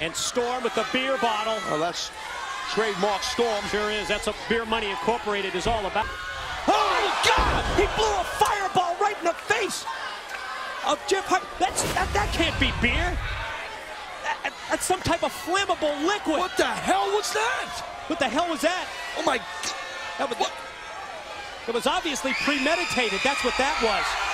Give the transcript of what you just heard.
And Storm with the beer bottle. Oh, that's trademark Storm. Sure is. That's what Beer Money Incorporated is all about. Oh, God! He blew a fireball right in the face of Jeff Hardy. That's, that, that can't be beer. That- that's some type of flammable liquid. What the hell was that? What the hell was that? Oh, my... That was, it was obviously premeditated. That's what that was.